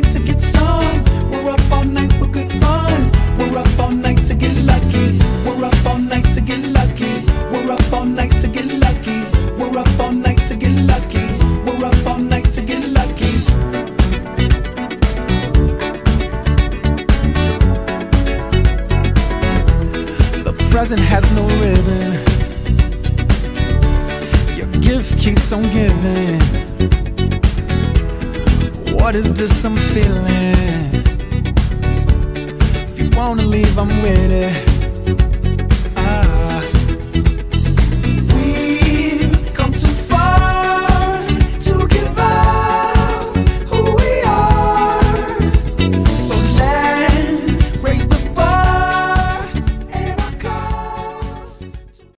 Night to get some. We're up all night for good fun. We're up all night to get lucky. We're up all night to get lucky. We're up all night to get lucky. We're up all night to get lucky. We're up all night to get lucky. The present has no ribbon. Your gift keeps on giving. What is this I'm feeling? If you wanna leave, I'm with it.